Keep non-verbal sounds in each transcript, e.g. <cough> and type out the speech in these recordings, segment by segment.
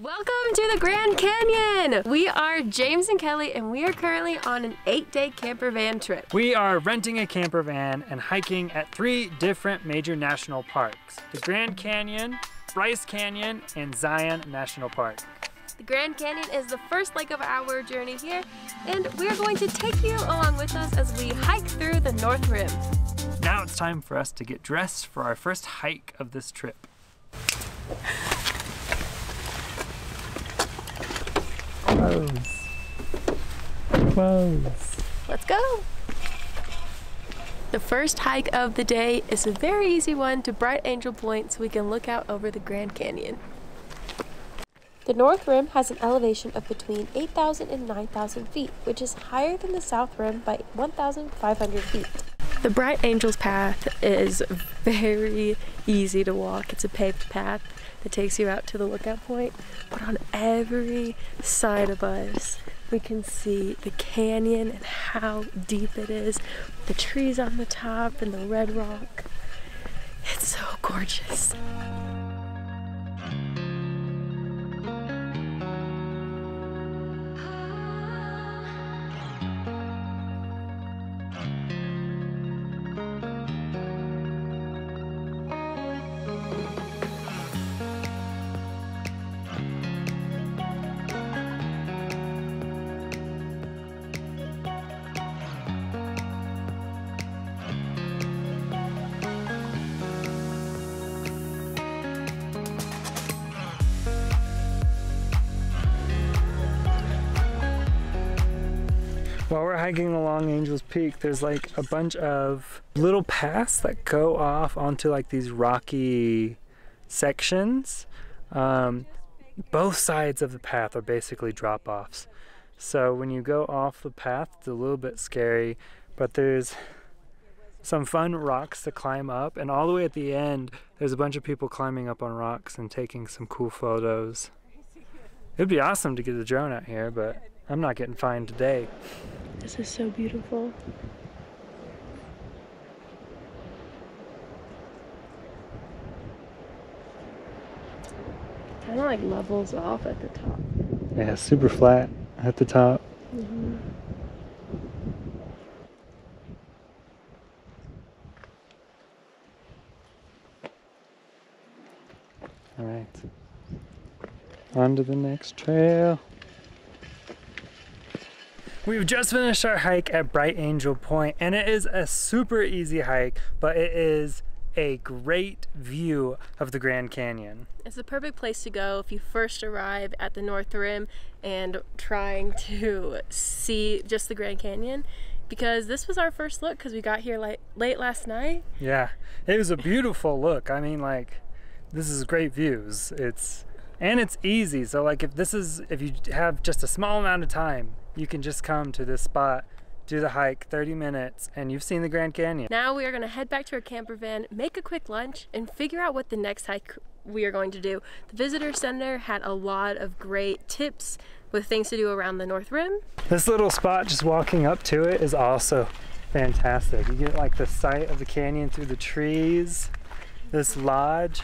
Welcome to the Grand Canyon! We are James and Keli and we are currently on an eight day camper van trip. We are renting a camper van and hiking at three different major national parks. The Grand Canyon, Bryce Canyon, and Zion National Park. The Grand Canyon is the first leg of our journey here and we are going to take you along with us as we hike through the North Rim. Now it's time for us to get dressed for our first hike of this trip. Close. Close. Let's go! The first hike of the day is a very easy one to Bright Angel Point so we can look out over the Grand Canyon. The North Rim has an elevation of between 8,000 and 9,000 feet, which is higher than the South Rim by 1,500 feet. The Bright Angels path is <laughs> very easy to walk. It's a paved path that takes you out to the lookout point, but on every side of us, we can see the canyon and how deep it is, the trees on the top and the red rock. It's so gorgeous. While we're hiking along Angel's Peak, there's like a bunch of little paths that go off onto like these rocky sections. Um, both sides of the path are basically drop offs. So when you go off the path, it's a little bit scary, but there's some fun rocks to climb up, and all the way at the end, there's a bunch of people climbing up on rocks and taking some cool photos. It'd be awesome to get a drone out here, but I'm not getting fined today. This is so beautiful. Kind of like levels off at the top. Yeah, super flat at the top. Mm-hmm. All right. On to the next trail. We've just finished our hike at Bright Angel Point, and it is a super easy hike, but it is a great view of the Grand Canyon. It's the perfect place to go if you first arrive at the North Rim and trying to see just the Grand Canyon because this was our first look because we got here like late last night. Yeah, it was a beautiful look. I mean, like, this is great views. It's and it's easy. So like, if this is if you have just a small amount of time, you can just come to this spot, do the hike, 30 minutes, and you've seen the Grand Canyon. Now we are going to head back to our camper van, make a quick lunch, and figure out what the next hike we are going to do. The visitor center had a lot of great tips with things to do around the North Rim. This little spot just walking up to it is also fantastic. You get like the sight of the canyon through the trees, this lodge.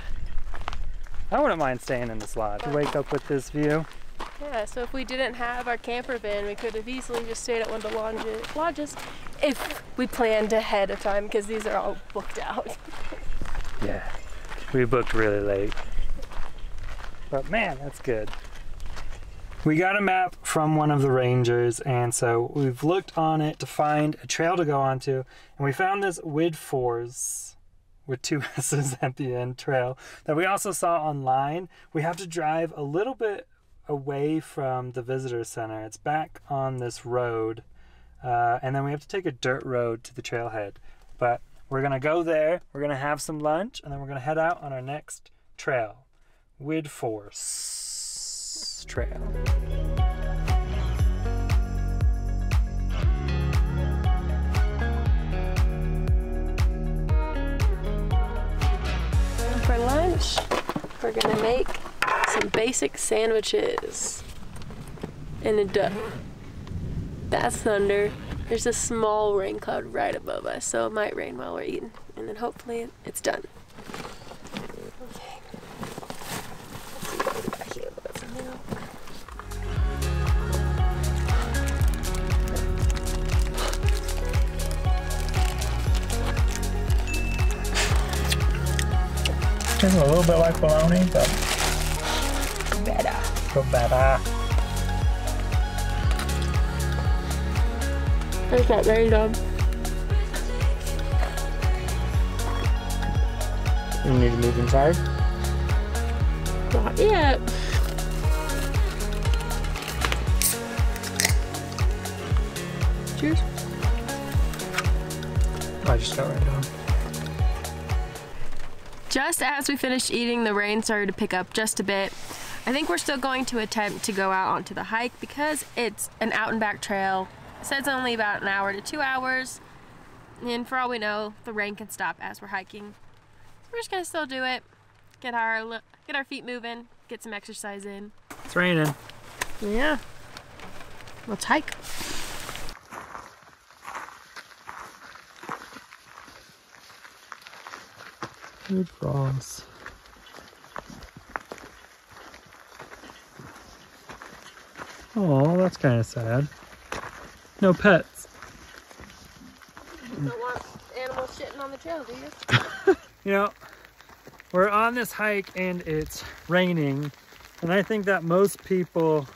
I wouldn't mind staying in this lodge. To wake up with this view. Yeah, so if we didn't have our camper van, we could have easily just stayed at one of the lodge- lodges if we planned ahead of time because these are all booked out. <laughs> Yeah, we booked really late. But man, that's good. We got a map from one of the rangers, and so we've looked on it to find a trail to go onto, and we found this Widforss with two <laughs> S's at the end trail that we also saw online. We have to drive a little bit away from the visitor center. It's back on this road, uh, and then we have to take a dirt road to the trailhead. But we're gonna go there. We're gonna have some lunch, and then we're gonna head out on our next trail, Widforss Trail. We're gonna make some basic sandwiches and a duck. That's thunder. There's a small rain cloud right above us, so it might rain while we're eating. And then hopefully it's done. Like bologna, but Better. go better. There's that very dumb. You need to move inside. Not yet. Cheers. I just got right down. Just as we finished eating, the rain started to pick up just a bit. I think we're still going to attempt to go out onto the hike because it's an out and back trail. It says only about an hour to two hours. And for all we know, the rain can stop as we're hiking. So we're just gonna still do it. Get our get our feet moving, get some exercise in. It's raining. Yeah. Let's hike. Good cross. Oh, that's kind of sad. No pets. Don't want animals shitting on the trail, do you? <laughs> You know, we're on this hike and it's raining, and I think that most people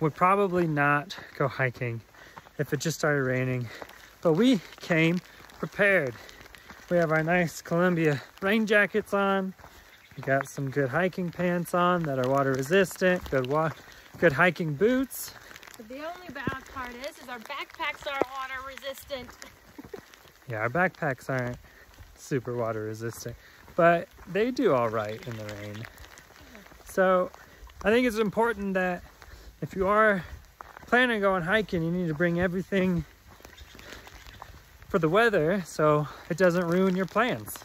would probably not go hiking if it just started raining. But we came prepared. We have our nice Columbia rain jackets on. We got some good hiking pants on that are water resistant, good wa good hiking boots. But the only bad part is, is our backpacks are water resistant. <laughs> Yeah, our backpacks aren't super water resistant, but they do all right in the rain. So I think it's important that if you are planning on going hiking, you need to bring everything for the weather so it doesn't ruin your plans.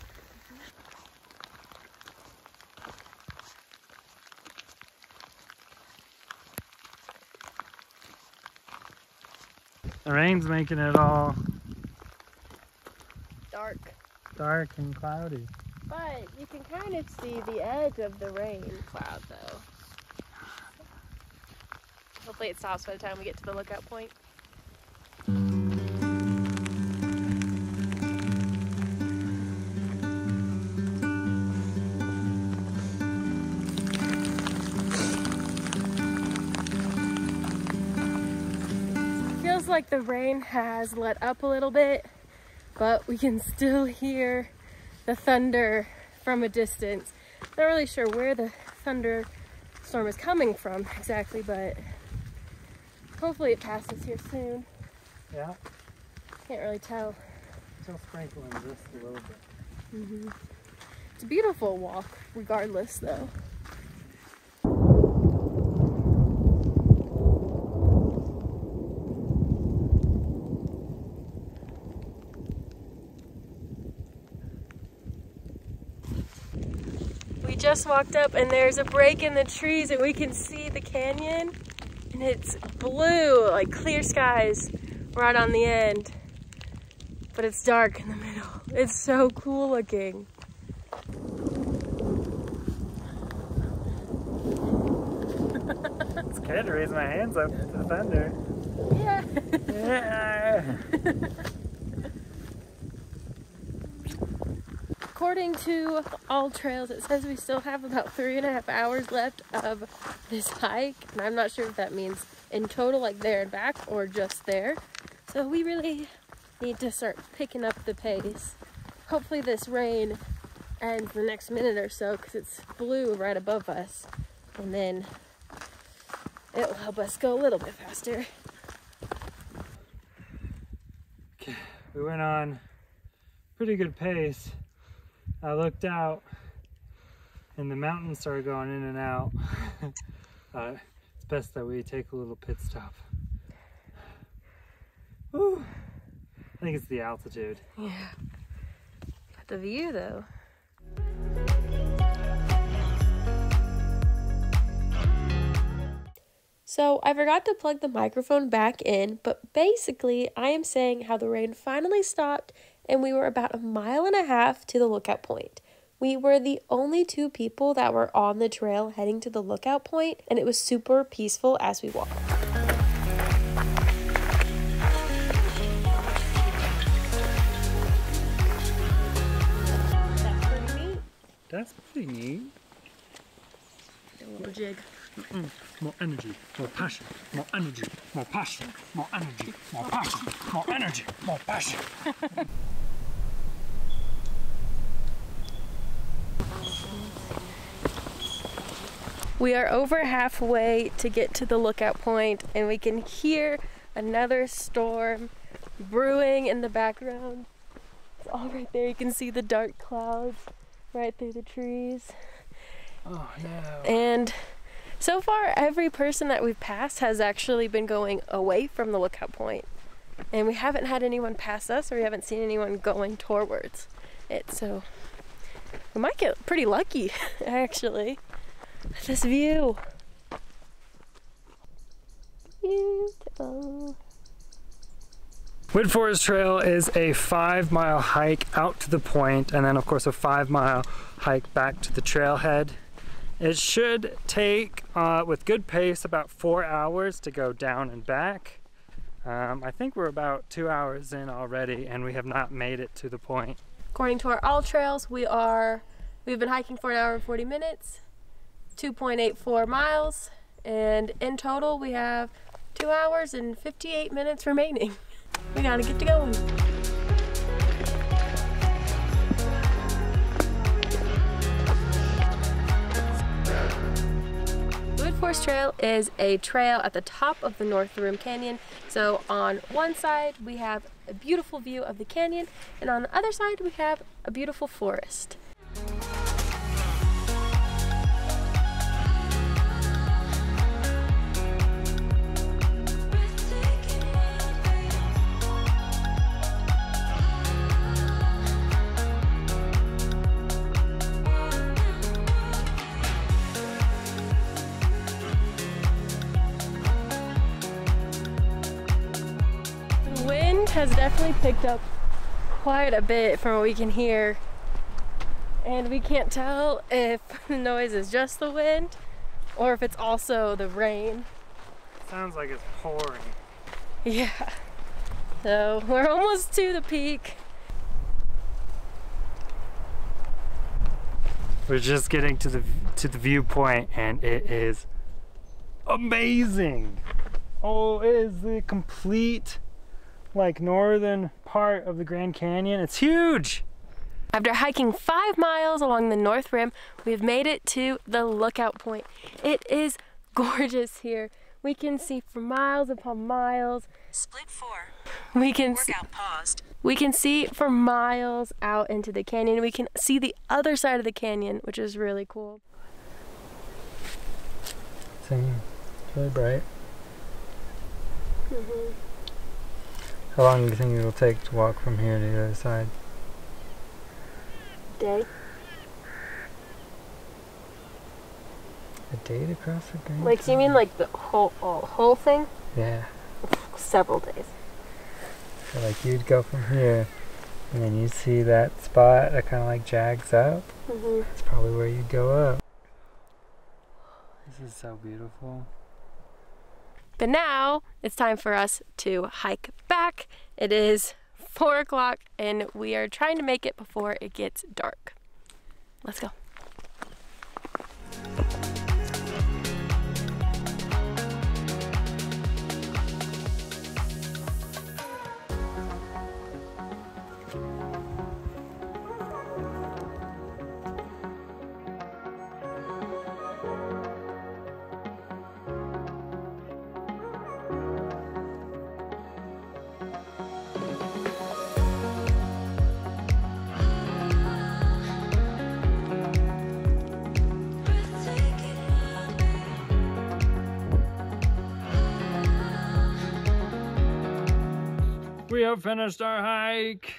The rain's making it all Dark. dark and cloudy. But you can kind of see the edge of the rain cloud though. Hopefully it stops by the time we get to the lookout point. Like the rain has let up a little bit, but we can still hear the thunder from a distance. Not really sure where the thunderstorm is coming from exactly, but hopefully it passes here soon. Yeah, Can't really tell. still sprinkling just a little bit. Mm-hmm. It's a beautiful walk, regardless, though. We just walked up and there's a break in the trees and we can see the canyon and it's blue, like clear skies right on the end. But it's dark in the middle. <laughs> It's so cool looking. It's good to raise my hands up to the thunder. Yeah. Yeah. <laughs> According to AllTrails, it says we still have about three and a half hours left of this hike. And I'm not sure if that means in total, like there and back, or just there. So we really need to start picking up the pace. Hopefully, this rain ends the next minute or so because it's blue right above us. And then it'll help us go a little bit faster. Okay, we went on pretty good pace. I looked out and the mountains started going in and out. <laughs> uh, it's best that we take a little pit stop. Whew. I think it's the altitude. Yeah. Got the view though. So I forgot to plug the microphone back in, but basically I am saying how the rain finally stopped and we were about a mile and a half to the lookout point. We were the only two people that were on the trail heading to the lookout point, and it was super peaceful as we walked. That's pretty neat. That's pretty neat. A little jig. More energy, more passion, more energy, more passion, more energy, more passion, more energy, more passion. <laughs> We are over halfway to get to the lookout point and we can hear another storm brewing in the background. It's all right there. You can see the dark clouds right through the trees. Oh no. And so far, every person that we've passed has actually been going away from the lookout point. And we haven't had anyone pass us or we haven't seen anyone going towards it. So we might get pretty lucky, <laughs> actually. This view. Beautiful. Widforss Trail is a five mile hike out to the point and then of course a five mile hike back to the trailhead. It should take, uh, with good pace, about four hours to go down and back. Um, I think we're about two hours in already and we have not made it to the point. According to our AllTrails, we are we've been hiking for an hour and 40 minutes, 2.84 miles, and in total we have two hours and 58 minutes remaining. <laughs> We gotta get to going. Forest Trail is a trail at the top of the North Rim Canyon. So on one side we have a beautiful view of the canyon and on the other side we have a beautiful forest. Has definitely picked up quite a bit from what we can hear. And we can't tell if <laughs> the noise is just the wind or if it's also the rain. Sounds like it's pouring. Yeah. So we're almost to the peak. We're just getting to the to the viewpoint and it is amazing. Oh, it is the complete like northern part of the Grand Canyon. It's huge. After hiking five miles along the North Rim, we have made it to the lookout point. It is gorgeous here. We can see for miles upon miles. Split 4. We can see, Workout paused. we can see for miles out into the canyon. We can see the other side of the canyon, which is really cool. Singing. It's really bright. Mm-hmm. How long do you think it'll take to walk from here to the other side? Day. A day to cross the Grand Like, so you mean like the whole oh, whole thing? Yeah. Several days. So like you'd go from here and then you see that spot that kind of like jags up. Mm -hmm. That's probably where you'd go up. This is so beautiful. But now it's time for us to hike back. It is four o'clock and we are trying to make it before it gets dark. Let's go. Have finished our hike.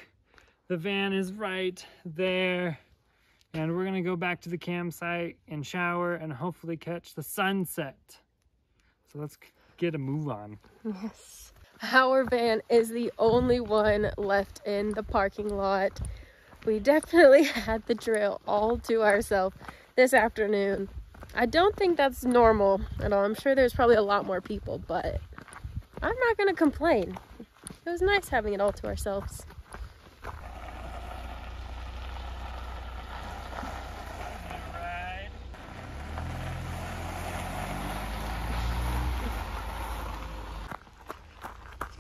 The van is right there. And we're gonna go back to the campsite and shower and hopefully catch the sunset. So let's get a move on. Yes. Our van is the only one left in the parking lot. We definitely <laughs> had the trail all to ourselves this afternoon. I don't think that's normal at all. I'm sure there's probably a lot more people, but I'm not gonna complain. It was nice having it all to ourselves.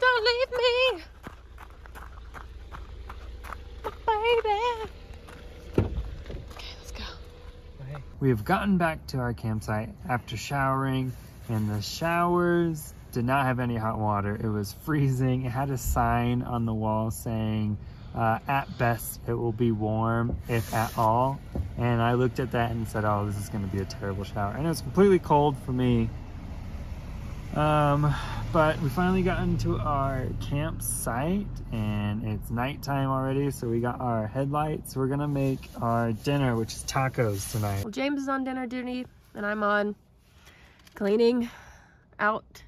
Don't leave me! Oh, we have gotten back to our campsite after showering, and the showers did not have any hot water. It was freezing. It had a sign on the wall saying, uh, at best, it will be warm, if at all. And I looked at that and said, oh, this is going to be a terrible shower. And it was completely cold for me. Um, but we finally got into our campsite and it's nighttime already. So we got our headlights. We're going to make our dinner, which is tacos tonight. Well, James is on dinner duty and I'm on cleaning out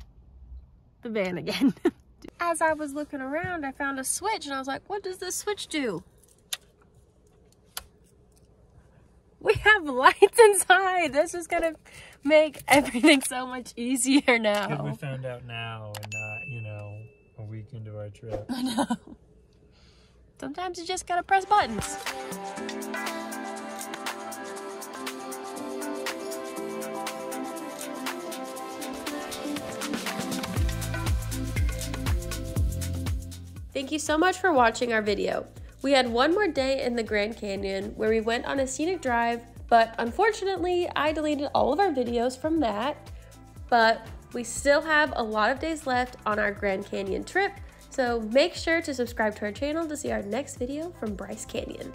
the van again. <laughs> As I was looking around, I found a switch and I was like, what does this switch do? We have lights <laughs> inside. This is gonna make everything so much easier now. we found out now and not, you know, a week into our trip. I know. Sometimes you just gotta press buttons. Thank you so much for watching our video. We had one more day in the Grand Canyon where we went on a scenic drive, but unfortunately I deleted all of our videos from that. But we still have a lot of days left on our Grand Canyon trip, so make sure to subscribe to our channel to see our next video from Bryce Canyon.